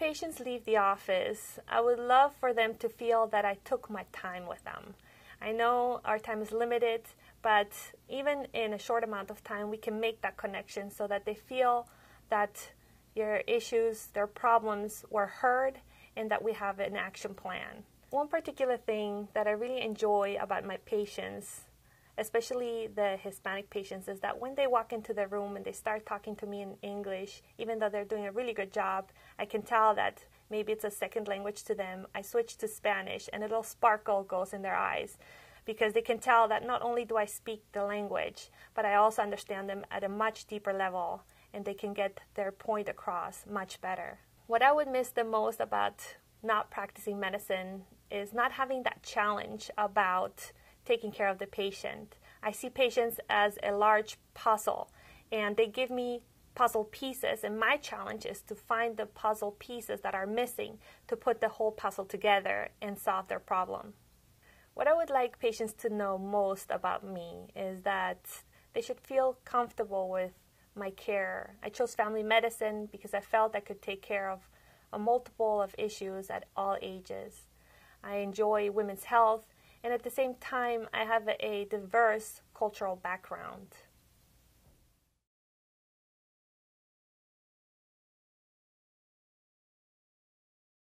patients leave the office, I would love for them to feel that I took my time with them. I know our time is limited, but even in a short amount of time, we can make that connection so that they feel that your issues, their problems were heard, and that we have an action plan. One particular thing that I really enjoy about my patients, especially the Hispanic patients, is that when they walk into the room and they start talking to me in English, even though they're doing a really good job, I can tell that maybe it's a second language to them. I switch to Spanish and a little sparkle goes in their eyes because they can tell that not only do I speak the language, but I also understand them at a much deeper level and they can get their point across much better. What I would miss the most about not practicing medicine is not having that challenge about taking care of the patient. I see patients as a large puzzle and they give me puzzle pieces and my challenge is to find the puzzle pieces that are missing to put the whole puzzle together and solve their problem. What I would like patients to know most about me is that they should feel comfortable with my care. I chose family medicine because I felt I could take care of a multiple of issues at all ages. I enjoy women's health, and at the same time, I have a diverse cultural background.